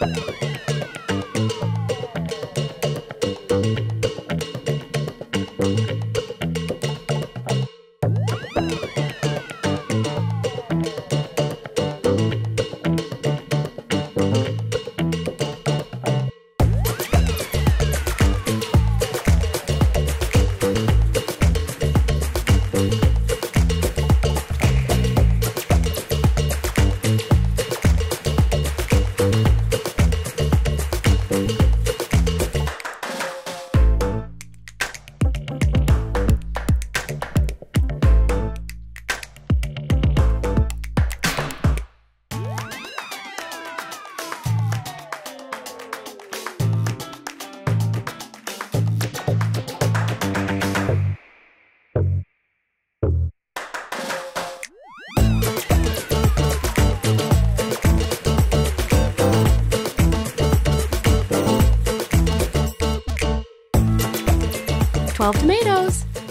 Bye. 12 tomatoes.